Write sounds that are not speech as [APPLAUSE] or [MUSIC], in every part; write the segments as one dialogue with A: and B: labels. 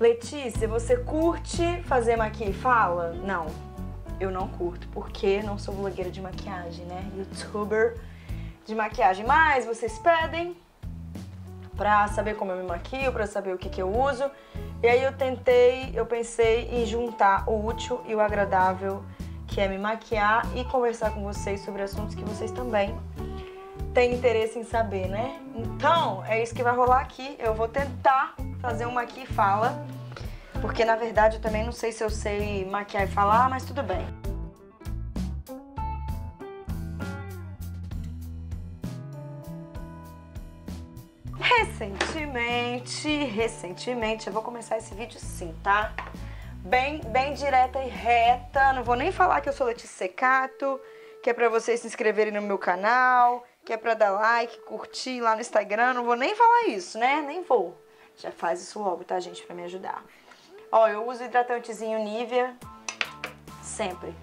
A: Letícia, você curte fazer maquiagem? Fala? Não, eu não curto, porque não sou blogueira de maquiagem, né? Youtuber de maquiagem. Mas vocês pedem pra saber como eu me maquio, pra saber o que, que eu uso. E aí eu tentei, eu pensei em juntar o útil e o agradável, que é me maquiar e conversar com vocês sobre assuntos que vocês também têm interesse em saber, né? Então, é isso que vai rolar aqui. Eu vou tentar fazer uma aqui fala, porque na verdade eu também não sei se eu sei maquiar e falar, mas tudo bem. Recentemente, recentemente, eu vou começar esse vídeo sim, tá? Bem, bem direta e reta, não vou nem falar que eu sou Letícia Secato, que é pra vocês se inscreverem no meu canal, que é pra dar like, curtir lá no Instagram, não vou nem falar isso, né? Nem vou. Já faz isso logo, tá, gente, pra me ajudar. Ó, eu uso hidratantezinho Nivea sempre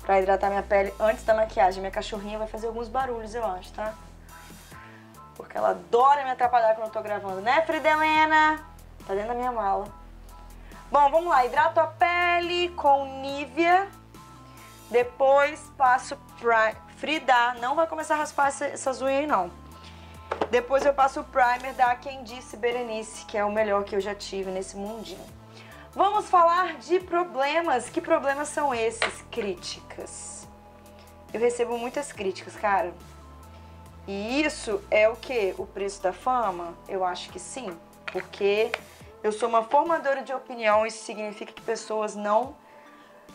A: pra hidratar minha pele antes da maquiagem. Minha cachorrinha vai fazer alguns barulhos, eu acho, tá? Porque ela adora me atrapalhar quando eu tô gravando, né, Fridelena? Tá dentro da minha mala. Bom, vamos lá. Hidrato a pele com Nivea. Depois passo pra Frida. Não vai começar a raspar essas unhas aí, não. Depois eu passo o primer da Quem Disse Berenice, que é o melhor que eu já tive nesse mundinho. Vamos falar de problemas. Que problemas são esses? Críticas. Eu recebo muitas críticas, cara. E isso é o que? O preço da fama? Eu acho que sim, porque eu sou uma formadora de opinião, isso significa que pessoas não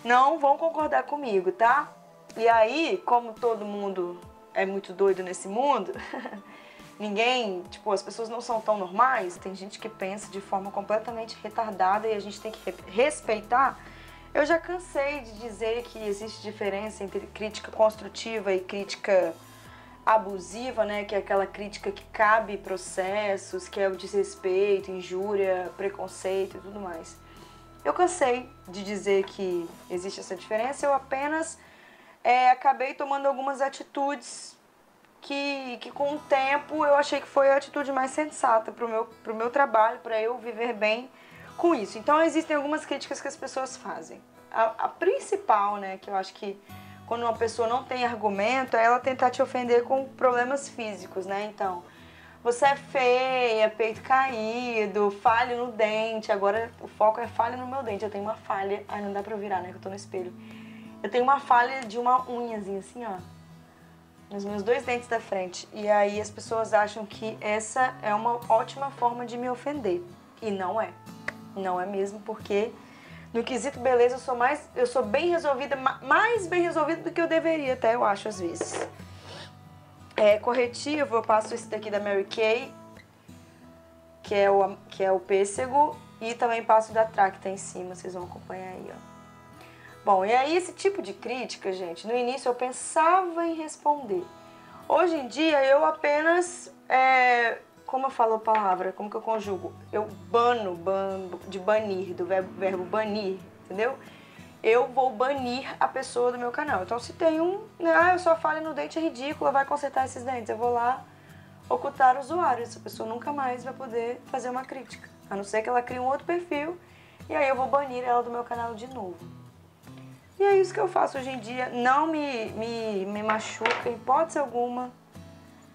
A: não vão concordar comigo, tá? E aí, como todo mundo é muito doido nesse mundo, [LAUGHS] ninguém, tipo, as pessoas não são tão normais, tem gente que pensa de forma completamente retardada e a gente tem que respeitar. Eu já cansei de dizer que existe diferença entre crítica construtiva e crítica abusiva, né, que é aquela crítica que cabe processos, que é o desrespeito, injúria, preconceito e tudo mais. Eu cansei de dizer que existe essa diferença, eu apenas é, acabei tomando algumas atitudes que, que com o tempo eu achei que foi a atitude mais sensata para o meu, pro meu trabalho, para eu viver bem com isso. Então existem algumas críticas que as pessoas fazem. A, a principal, né, que eu acho que quando uma pessoa não tem argumento, é ela tentar te ofender com problemas físicos, né? Então, você é feia, peito caído, falha no dente. Agora o foco é falha no meu dente. Eu tenho uma falha. Ai, não dá pra virar, né? Que eu tô no espelho. Eu tenho uma falha de uma unhazinha assim, ó. Nos meus dois dentes da frente. E aí as pessoas acham que essa é uma ótima forma de me ofender. E não é. Não é mesmo, porque no quesito beleza, eu sou mais, eu sou bem resolvida, mais bem resolvida do que eu deveria, até eu acho às vezes. É, corretivo, eu passo esse daqui da Mary Kay, que é o que é o pêssego, e também passo da Tracta em cima, vocês vão acompanhar aí, ó. Bom, e aí esse tipo de crítica, gente, no início eu pensava em responder. Hoje em dia eu apenas é, como eu falo a palavra, como que eu conjugo? Eu bano, bano de banir, do verbo, verbo banir, entendeu? Eu vou banir a pessoa do meu canal. Então se tem um, né, ah, eu só falho no dente é ridícula, vai consertar esses dentes. Eu vou lá ocultar o usuário. Essa pessoa nunca mais vai poder fazer uma crítica. A não ser que ela crie um outro perfil e aí eu vou banir ela do meu canal de novo. E é isso que eu faço hoje em dia. Não me, me, me machuca, em hipótese alguma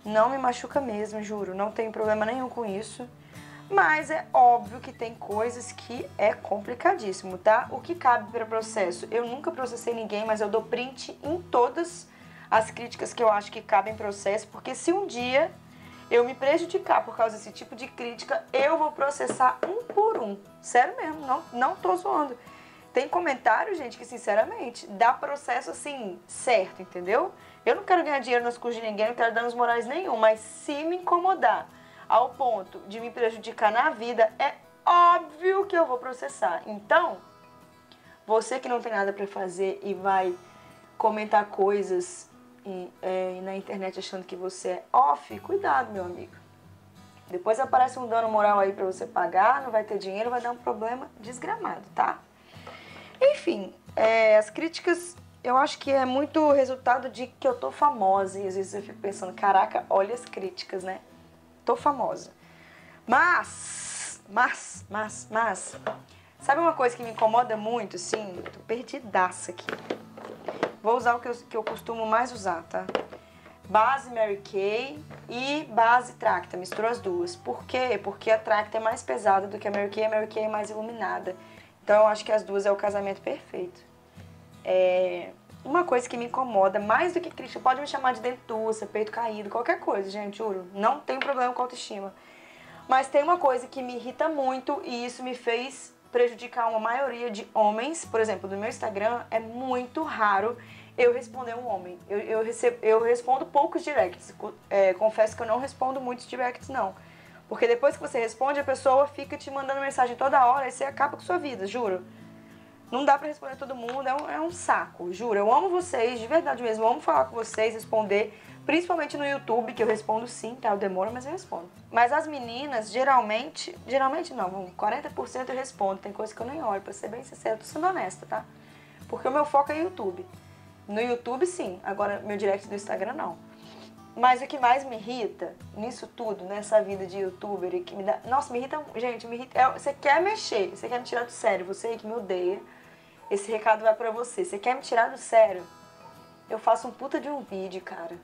A: não me machuca mesmo, juro, não tenho problema nenhum com isso. Mas é óbvio que tem coisas que é complicadíssimo, tá? O que cabe para processo? Eu nunca processei ninguém, mas eu dou print em todas as críticas que eu acho que cabem em processo, porque se um dia eu me prejudicar por causa desse tipo de crítica, eu vou processar um por um. Sério mesmo, não, não tô zoando. Tem comentário, gente, que sinceramente dá processo assim, certo, entendeu? Eu não quero ganhar dinheiro nas custas de ninguém, não quero danos morais nenhum, mas se me incomodar ao ponto de me prejudicar na vida, é óbvio que eu vou processar. Então, você que não tem nada para fazer e vai comentar coisas em, é, na internet achando que você é off, cuidado, meu amigo. Depois aparece um dano moral aí para você pagar, não vai ter dinheiro, vai dar um problema desgramado, tá? Enfim, é, as críticas eu acho que é muito resultado de que eu tô famosa. E às vezes eu fico pensando, caraca, olha as críticas, né? Tô famosa. Mas mas, mas, mas. Sabe uma coisa que me incomoda muito? Sim, tô perdidaça aqui. Vou usar o que eu, que eu costumo mais usar, tá? Base Mary Kay e base Tracta. Misturo as duas. Por quê? Porque a Tracta é mais pesada do que a Mary Kay. A Mary Kay é mais iluminada. Então eu acho que as duas é o casamento perfeito. É... Uma coisa que me incomoda mais do que crítica, pode me chamar de dentuça, peito caído, qualquer coisa, gente, juro. Não tenho problema com autoestima. Mas tem uma coisa que me irrita muito e isso me fez prejudicar uma maioria de homens. Por exemplo, no meu Instagram é muito raro eu responder um homem. Eu, eu, recebo, eu respondo poucos directs. É, confesso que eu não respondo muitos directs, não. Porque depois que você responde, a pessoa fica te mandando mensagem toda hora e você acaba com sua vida, juro. Não dá pra responder todo mundo, é um, é um saco, juro. Eu amo vocês, de verdade mesmo. Eu amo falar com vocês, responder. Principalmente no YouTube, que eu respondo sim, tá? Eu demoro, mas eu respondo. Mas as meninas, geralmente... Geralmente não, 40% eu respondo. Tem coisa que eu nem olho, pra ser bem sincera. Eu tô sendo honesta, tá? Porque o meu foco é YouTube. No YouTube, sim. Agora, meu direct do Instagram, não. Mas o que mais me irrita nisso tudo, nessa vida de youtuber, e que me dá. Nossa, me irrita. Gente, me irrita. É, você quer mexer, você quer me tirar do sério. Você que me odeia, esse recado vai pra você. Você quer me tirar do sério? Eu faço um puta de um vídeo, cara.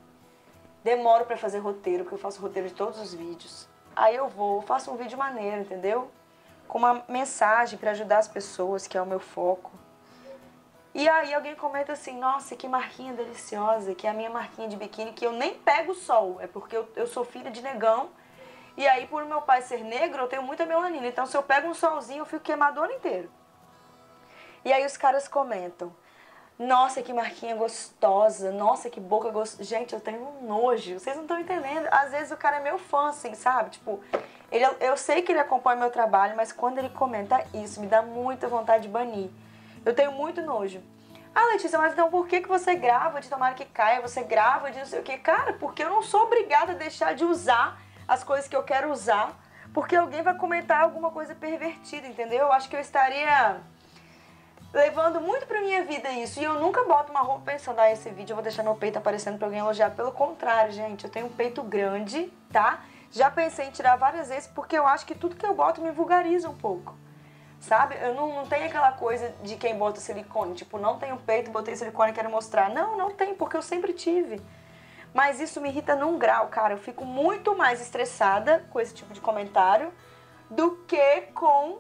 A: Demoro para fazer roteiro, porque eu faço roteiro de todos os vídeos. Aí eu vou, faço um vídeo maneiro, entendeu? Com uma mensagem para ajudar as pessoas, que é o meu foco. E aí alguém comenta assim, nossa, que marquinha deliciosa, que é a minha marquinha de biquíni, que eu nem pego sol, é porque eu, eu sou filha de negão. E aí, por meu pai ser negro, eu tenho muita melanina. Então, se eu pego um solzinho, eu fico queimado o ano inteiro. E aí os caras comentam, nossa, que marquinha gostosa, nossa, que boca gostosa. Gente, eu tenho um nojo, vocês não estão entendendo. Às vezes o cara é meu fã, assim, sabe? Tipo, ele, eu sei que ele acompanha meu trabalho, mas quando ele comenta isso, me dá muita vontade de banir. Eu tenho muito nojo. Ah, Letícia, mas então por que, que você grava de tomar que caia? Você grava de não sei o que? Cara, porque eu não sou obrigada a deixar de usar as coisas que eu quero usar, porque alguém vai comentar alguma coisa pervertida, entendeu? Eu acho que eu estaria levando muito pra minha vida isso. E eu nunca boto uma roupa pensando, ah, esse vídeo eu vou deixar meu peito aparecendo pra alguém elogiar. Pelo contrário, gente, eu tenho um peito grande, tá? Já pensei em tirar várias vezes porque eu acho que tudo que eu boto me vulgariza um pouco sabe? Eu não, não tenho aquela coisa de quem bota silicone, tipo, não tenho peito, botei silicone e quero mostrar. Não, não tem, porque eu sempre tive. Mas isso me irrita num grau, cara. Eu fico muito mais estressada com esse tipo de comentário do que com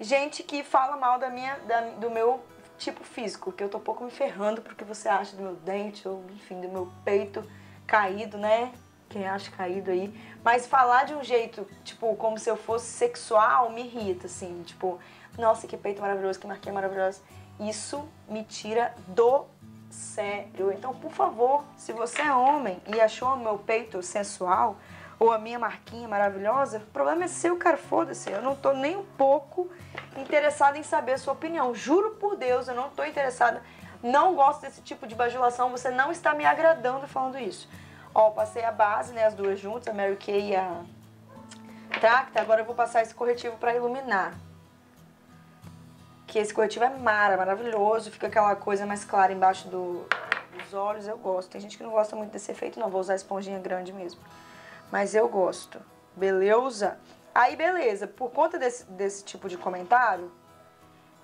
A: gente que fala mal da minha, da, do meu tipo físico, que eu tô pouco me ferrando porque você acha do meu dente, ou enfim, do meu peito caído, né? Quem acha caído aí. Mas falar de um jeito, tipo, como se eu fosse sexual, me irrita, assim. Tipo, nossa, que peito maravilhoso, que marquinha maravilhosa. Isso me tira do sério. Então, por favor, se você é homem e achou o meu peito sensual ou a minha marquinha maravilhosa, o problema é seu, cara, foda-se. Eu não tô nem um pouco interessada em saber a sua opinião. Juro por Deus, eu não tô interessada. Não gosto desse tipo de bajulação. Você não está me agradando falando isso. Ó, passei a base, né, as duas juntas, a Mary Kay e a Tracta. Agora eu vou passar esse corretivo para iluminar. Que esse corretivo é mara, maravilhoso. Fica aquela coisa mais clara embaixo do, dos olhos. Eu gosto. Tem gente que não gosta muito desse efeito, não. Vou usar esponjinha grande mesmo. Mas eu gosto. Beleza? Aí, beleza. Por conta desse, desse tipo de comentário,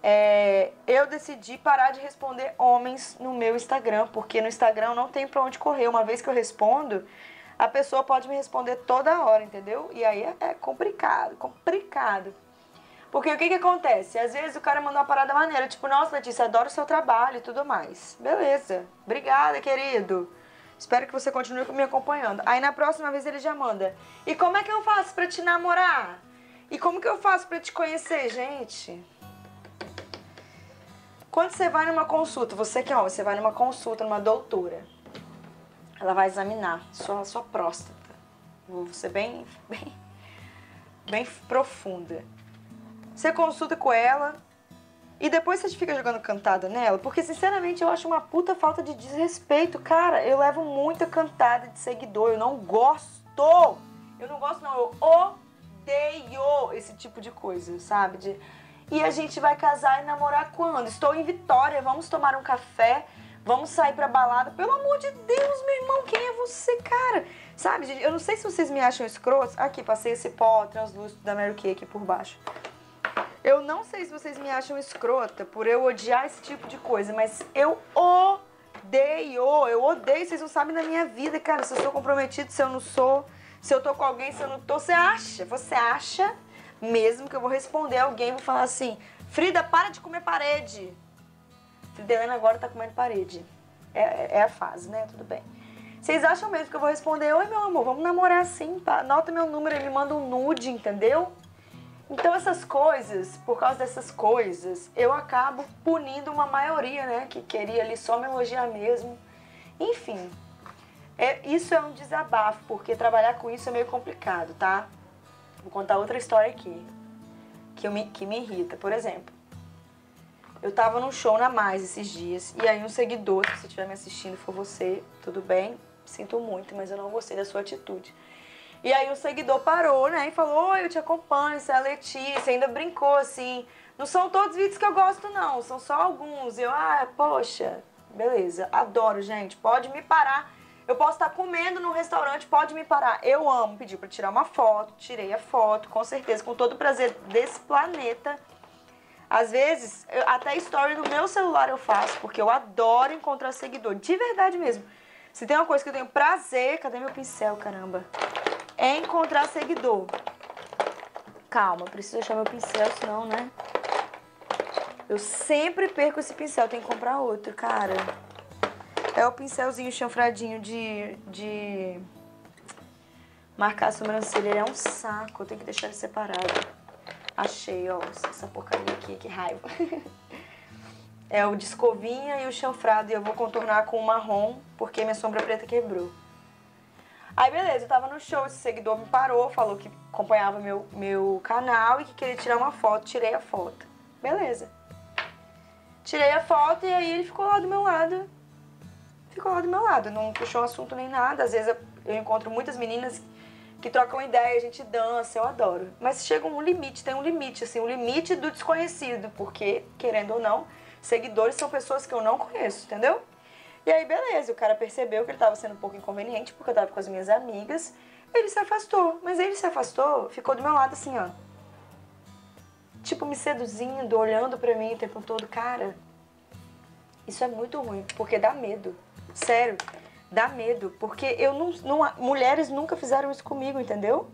A: é, eu decidi parar de responder homens no meu Instagram, porque no Instagram não tem pra onde correr. Uma vez que eu respondo, a pessoa pode me responder toda hora, entendeu? E aí é, é complicado, complicado. Porque o que que acontece? Às vezes o cara manda uma parada maneira, tipo, nossa, Letícia, adoro o seu trabalho e tudo mais. Beleza, obrigada, querido. Espero que você continue me acompanhando. Aí na próxima vez ele já manda. E como é que eu faço para te namorar? E como que eu faço para te conhecer, gente? Quando você vai numa consulta, você que é homem, você vai numa consulta, numa doutora, ela vai examinar sua, sua próstata. Vou ser bem, [LAUGHS] bem, bem profunda. Você consulta com ela e depois você fica jogando cantada nela, porque sinceramente eu acho uma puta falta de desrespeito. Cara, eu levo muita cantada de seguidor, eu não gosto. Eu não gosto, não, eu odeio esse tipo de coisa, sabe? De e a gente vai casar e namorar quando? Estou em Vitória, vamos tomar um café, Vamos sair pra balada. Pelo amor de Deus, meu irmão, quem é você, cara? Sabe, gente, eu não sei se vocês me acham escrotos. Aqui, passei esse pó translúcido da Mary Kay aqui por baixo. Eu não sei se vocês me acham escrota por eu odiar esse tipo de coisa, mas eu odeio, eu odeio. Vocês não sabem da minha vida, cara, se eu sou comprometido, se eu não sou, se eu tô com alguém, se eu não tô. Você acha? Você acha mesmo que eu vou responder alguém vou falar assim: Frida, para de comer parede. Frida Helena agora tá comendo parede. É, é a fase, né? Tudo bem. Vocês acham mesmo que eu vou responder: Oi, meu amor, vamos namorar assim, tá? Anota meu número e me manda um nude, entendeu? Então essas coisas, por causa dessas coisas, eu acabo punindo uma maioria, né? Que queria ali só me elogiar mesmo. Enfim, é, isso é um desabafo, porque trabalhar com isso é meio complicado, tá? Vou contar outra história aqui, que, eu me, que me irrita. Por exemplo, eu tava num show na Mais esses dias, e aí um seguidor, se você estiver me assistindo for você, tudo bem, sinto muito, mas eu não gostei da sua atitude. E aí o seguidor parou, né, e falou, oi, eu te acompanho, você é a Letícia, ainda brincou assim, não são todos os vídeos que eu gosto não, são só alguns. E eu, ah, poxa, beleza, adoro, gente, pode me parar. Eu posso estar comendo no restaurante, pode me parar. Eu amo, pediu para tirar uma foto, tirei a foto, com certeza, com todo o prazer desse planeta. Às vezes, eu, até story no meu celular eu faço, porque eu adoro encontrar seguidor, de verdade mesmo. Se tem uma coisa que eu tenho prazer, cadê meu pincel, caramba? É encontrar seguidor. Calma, preciso achar meu pincel, senão, né? Eu sempre perco esse pincel, tenho que comprar outro, cara. É o pincelzinho chanfradinho de, de marcar a sobrancelha. Ele é um saco, eu tenho que deixar ele separado. Achei, ó, essa porcaria aqui, que raiva. [LAUGHS] é o de escovinha e o chanfrado. E eu vou contornar com o marrom, porque minha sombra preta quebrou. Aí, beleza, eu tava no show, esse seguidor me parou, falou que acompanhava meu, meu canal e que queria tirar uma foto. Tirei a foto. Beleza. Tirei a foto e aí ele ficou lá do meu lado ficou lá do meu lado, não puxou assunto nem nada. Às vezes eu encontro muitas meninas que trocam ideia, a gente dança, eu adoro. Mas chega um limite, tem um limite, assim, um limite do desconhecido, porque, querendo ou não, seguidores são pessoas que eu não conheço, entendeu? E aí, beleza, o cara percebeu que ele estava sendo um pouco inconveniente, porque eu estava com as minhas amigas, ele se afastou. Mas ele se afastou, ficou do meu lado assim, ó. Tipo, me seduzindo, olhando pra mim o tempo todo. Cara, isso é muito ruim, porque dá medo. Sério, dá medo, porque eu não, não, mulheres nunca fizeram isso comigo, entendeu?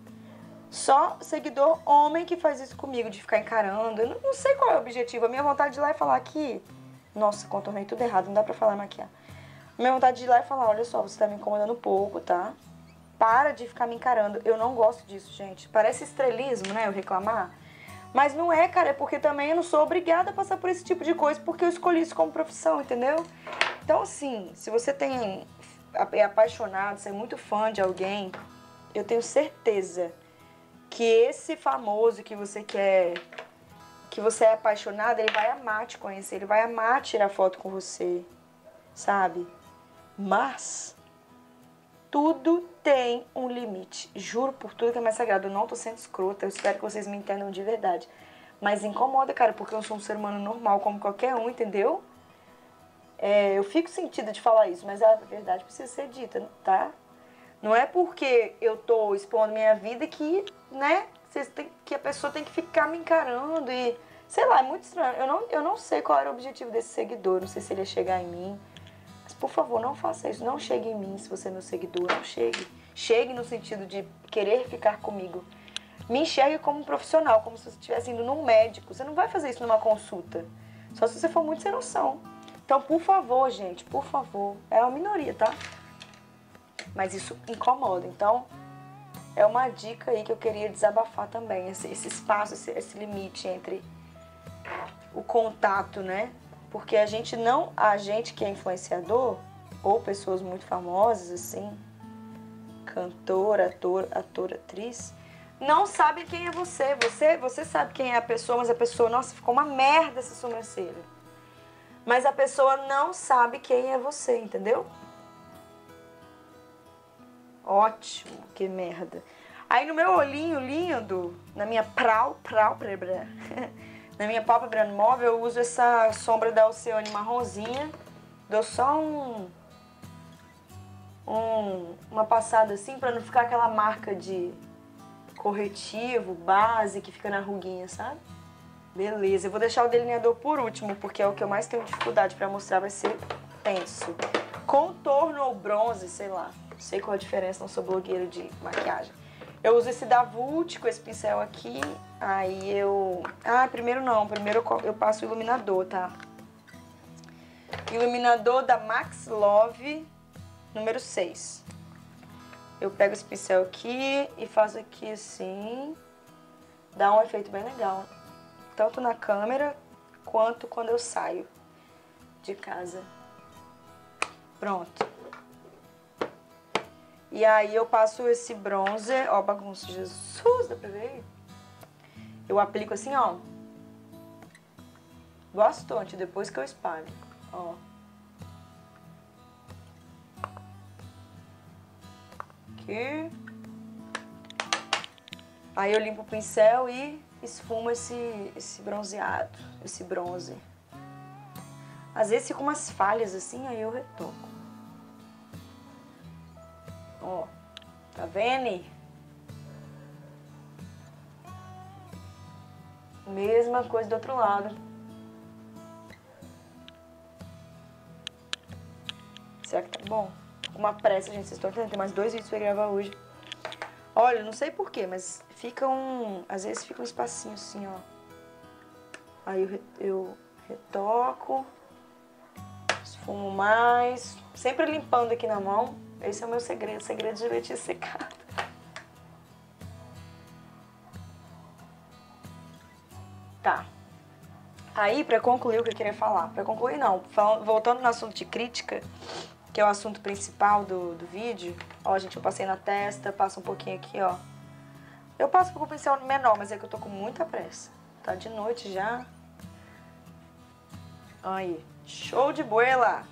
A: Só seguidor homem que faz isso comigo, de ficar encarando. Eu não, não sei qual é o objetivo. A minha vontade de ir lá e falar que. Nossa, contornei tudo errado, não dá pra falar maquiar. A minha vontade de ir lá e falar: olha só, você tá me incomodando um pouco, tá? Para de ficar me encarando. Eu não gosto disso, gente. Parece estrelismo, né? Eu reclamar. Mas não é, cara, é porque também eu não sou obrigada a passar por esse tipo de coisa porque eu escolhi isso como profissão, entendeu? Então, assim, se você tem é apaixonado, você é muito fã de alguém, eu tenho certeza que esse famoso que você quer, que você é apaixonado, ele vai amar te conhecer, ele vai amar tirar foto com você, sabe? Mas tudo tem um limite. Juro por tudo que é mais sagrado. Eu não tô sendo escrota, eu espero que vocês me entendam de verdade. Mas incomoda, cara, porque eu sou um ser humano normal como qualquer um, entendeu? É, eu fico sentida de falar isso, mas a verdade precisa ser dita, tá? Não é porque eu tô expondo minha vida que, né, tem, que a pessoa tem que ficar me encarando e. Sei lá, é muito estranho. Eu não, eu não sei qual era o objetivo desse seguidor, não sei se ele ia chegar em mim. Mas por favor, não faça isso. Não chegue em mim se você é meu seguidor. Não chegue. Chegue no sentido de querer ficar comigo. Me enxergue como um profissional, como se você estivesse indo num médico. Você não vai fazer isso numa consulta. Só se você for muito sem noção. Então, por favor, gente, por favor, é uma minoria, tá? Mas isso incomoda. Então, é uma dica aí que eu queria desabafar também, esse, esse espaço, esse, esse limite entre o contato, né? Porque a gente não, a gente que é influenciador, ou pessoas muito famosas, assim, cantor, ator, ator, atriz, não sabe quem é você. Você, você sabe quem é a pessoa, mas a pessoa, nossa, ficou uma merda essa sobrancelha mas a pessoa não sabe quem é você, entendeu? Ótimo, que merda. Aí no meu olhinho lindo, na minha prau, [LAUGHS] na minha pálpebra móvel, eu uso essa sombra da Oceane marronzinha. Dou só um, um uma passada assim pra não ficar aquela marca de corretivo, base que fica na ruguinha, sabe? Beleza, eu vou deixar o delineador por último, porque é o que eu mais tenho dificuldade pra mostrar, vai ser tenso. Contorno ou bronze, sei lá. Não sei qual a diferença, não sou blogueira de maquiagem. Eu uso esse da Vult com esse pincel aqui. Aí eu... Ah, primeiro não. Primeiro eu passo o iluminador, tá? Iluminador da Max Love, número 6. Eu pego esse pincel aqui e faço aqui assim. Dá um efeito bem legal. Tanto na câmera, quanto quando eu saio de casa. Pronto. E aí eu passo esse bronzer, ó, bagunça, Jesus, dá pra ver? Eu aplico assim, ó. Bastante, depois que eu espalho, ó. Aqui. Aí eu limpo o pincel e esfumo esse, esse bronzeado, esse bronze. Às vezes fica umas falhas assim, aí eu retoco. Ó, tá vendo? Mesma coisa do outro lado. Será que tá bom? Uma pressa, gente, vocês estão entendendo? Tem mais dois vídeos pra gravar hoje. Olha, não sei porquê, mas fica um... Às vezes fica um espacinho assim, ó. Aí eu, eu retoco, esfumo mais, sempre limpando aqui na mão. Esse é o meu segredo, segredo de Letícia Secado. Tá. Aí, pra concluir o que eu queria falar. Pra concluir, não. Voltando no assunto de crítica, que é o assunto principal do, do vídeo. Ó, gente, eu passei na testa, passo um pouquinho aqui, ó. Eu passo com o pincel menor, mas é que eu tô com muita pressa. Tá de noite já. Aí, show de boela!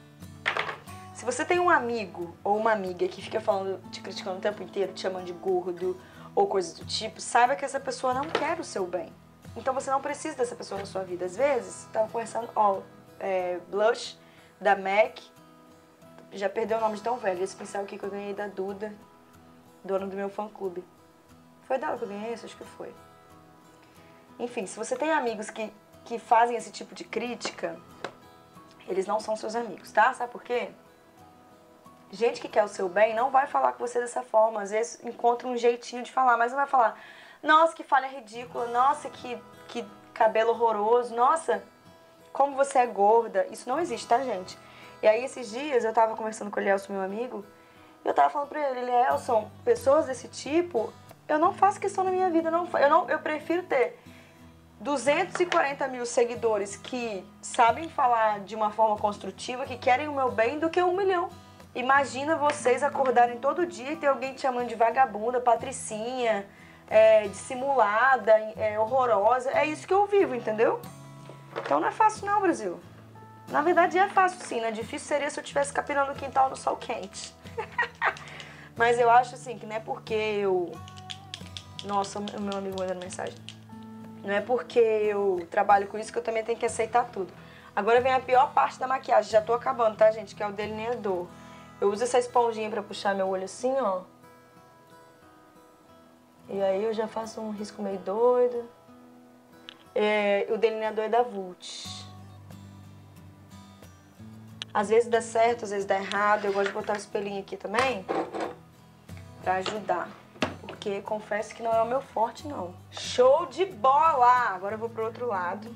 A: Se você tem um amigo ou uma amiga que fica falando, te criticando o tempo inteiro, te chamando de gordo ou coisas do tipo, saiba que essa pessoa não quer o seu bem. Então você não precisa dessa pessoa na sua vida. Às vezes, tava conversando, ó, é, blush da MAC, já perdeu o nome de tão velho. Esse pincel aqui que eu ganhei da Duda, dona do meu fã-clube. Foi dela que eu ganhei esse? Acho que foi. Enfim, se você tem amigos que, que fazem esse tipo de crítica, eles não são seus amigos, tá? Sabe por quê? gente que quer o seu bem não vai falar com você dessa forma. Às vezes encontra um jeitinho de falar, mas não vai falar, nossa, que falha ridícula, nossa, que, que cabelo horroroso, nossa, como você é gorda. Isso não existe, tá, gente? E aí, esses dias, eu tava conversando com o Elielson, meu amigo, e eu tava falando pra ele, Elielson, pessoas desse tipo, eu não faço questão na minha vida, não, eu, não, eu prefiro ter 240 mil seguidores que sabem falar de uma forma construtiva, que querem o meu bem, do que um milhão. Imagina vocês acordarem todo dia e ter alguém te chamando de vagabunda, patricinha, é, dissimulada, é, horrorosa. É isso que eu vivo, entendeu? Então não é fácil não, Brasil. Na verdade é fácil sim, né? Difícil seria se eu tivesse capinando o quintal no sol quente. [LAUGHS] Mas eu acho assim que não é porque eu... Nossa, o meu amigo mandando mensagem. Não é porque eu trabalho com isso que eu também tenho que aceitar tudo. Agora vem a pior parte da maquiagem. Já tô acabando, tá, gente? Que é o delineador. Eu uso essa esponjinha pra puxar meu olho assim, ó. E aí eu já faço um risco meio doido. É, o delineador é da Vult. Às vezes dá certo, às vezes dá errado. Eu gosto de botar o espelhinho aqui também. Pra ajudar. Porque confesso que não é o meu forte, não. Show de bola! Agora eu vou pro outro lado.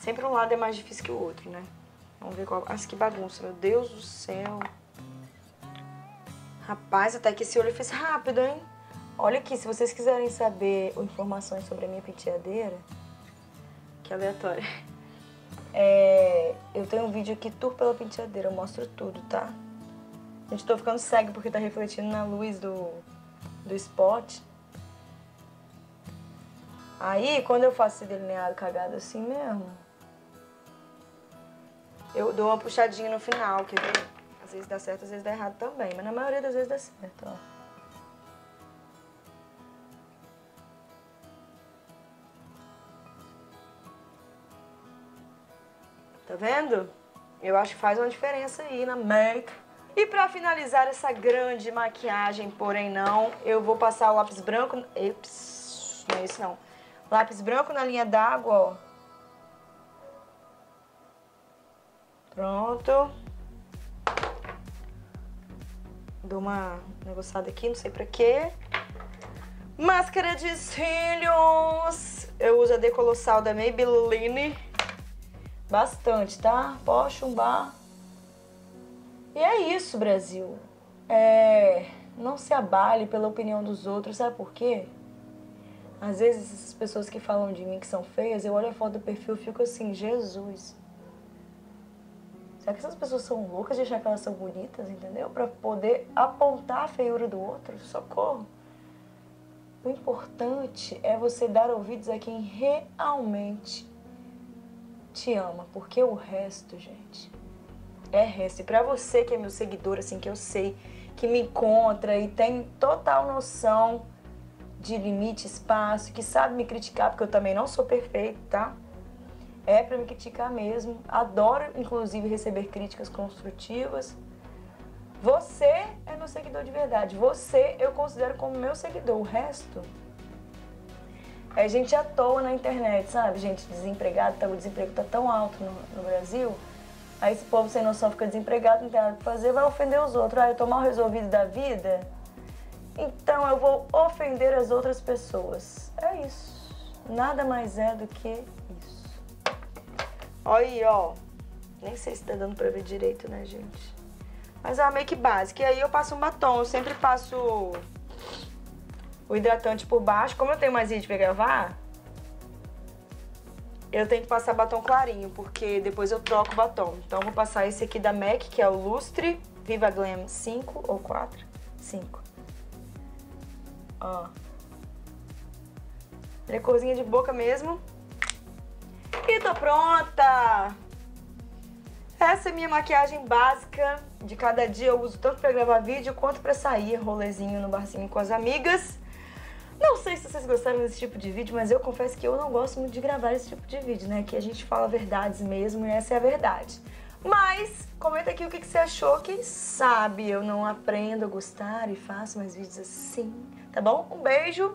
A: Sempre um lado é mais difícil que o outro, né? Vamos ver qual... Nossa, que bagunça, meu Deus do céu. Rapaz, até que esse olho fez rápido, hein? Olha aqui, se vocês quiserem saber informações sobre a minha penteadeira, que aleatório. É, eu tenho um vídeo aqui, tour pela penteadeira, eu mostro tudo, tá? Gente, tô ficando cego porque tá refletindo na luz do, do spot. Aí, quando eu faço esse delineado cagado assim mesmo, eu dou uma puxadinha no final, quer ver? Às vezes dá certo, às vezes dá errado também. Mas na maioria das vezes dá certo, ó. Tá vendo? Eu acho que faz uma diferença aí na make. E pra finalizar essa grande maquiagem, porém não, eu vou passar o lápis branco... Eps, não é isso não. Lápis branco na linha d'água, ó. Pronto. Dou uma negociada aqui, não sei pra quê. Máscara de cílios. Eu uso a Decolossal da Maybelline. Bastante, tá? Pode chumbar. E é isso, Brasil. É... Não se abale pela opinião dos outros, sabe por quê? Às vezes, essas pessoas que falam de mim que são feias, eu olho a foto do perfil e fico assim, Jesus. Será que essas pessoas são loucas de achar que elas são bonitas, entendeu? Pra poder apontar a feiura do outro? Socorro. O importante é você dar ouvidos a quem realmente te ama, porque o resto, gente, é resto. E pra você que é meu seguidor, assim, que eu sei, que me encontra e tem total noção de limite, espaço, que sabe me criticar, porque eu também não sou perfeito, tá? É para me criticar mesmo. Adoro, inclusive, receber críticas construtivas. Você é meu seguidor de verdade. Você eu considero como meu seguidor. O resto é gente à toa na internet, sabe? Gente desempregada, tá, o desemprego tá tão alto no, no Brasil. Aí esse povo sem noção fica desempregado, não tem nada pra fazer, vai ofender os outros. Ah, eu tô mal resolvido da vida então eu vou ofender as outras pessoas. É isso. Nada mais é do que isso. Olha aí, ó. Nem sei se tá dando pra ver direito, né, gente? Mas é uma make básica. E aí eu passo um batom. Eu sempre passo o hidratante por baixo. Como eu tenho mais pra gravar, eu tenho que passar batom clarinho, porque depois eu troco o batom. Então eu vou passar esse aqui da MAC, que é o Lustre Viva Glam 5 ou 4? 5. Ó. Ele é corzinha de boca mesmo. E tô pronta! Essa é minha maquiagem básica. De cada dia eu uso tanto pra gravar vídeo quanto pra sair rolezinho no barzinho com as amigas. Não sei se vocês gostaram desse tipo de vídeo, mas eu confesso que eu não gosto muito de gravar esse tipo de vídeo, né? Que a gente fala verdades mesmo e essa é a verdade. Mas comenta aqui o que, você achou, quem sabe eu não aprendo a gostar e faço mais vídeos assim, tá bom? Um beijo!